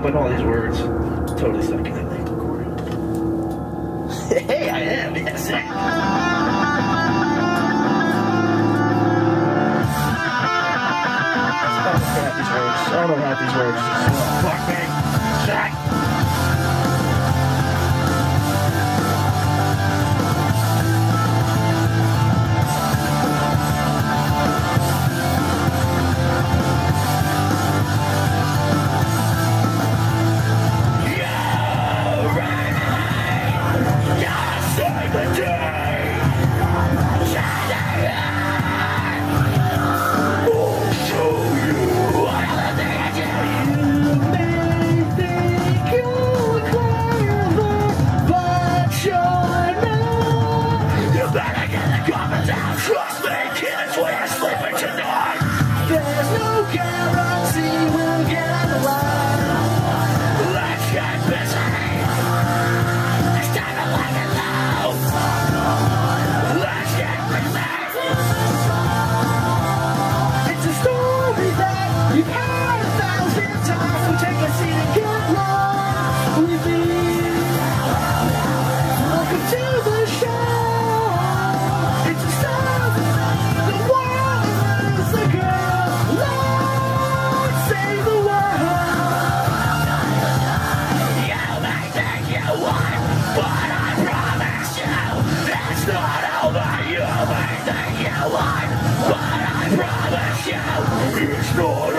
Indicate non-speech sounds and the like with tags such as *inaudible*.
up on all these words. Totally sucking at that *laughs* Hey, I am. Yes. *laughs* I don't have these words. I don't have these words. Fuck me. care you one, but I promise you it's not.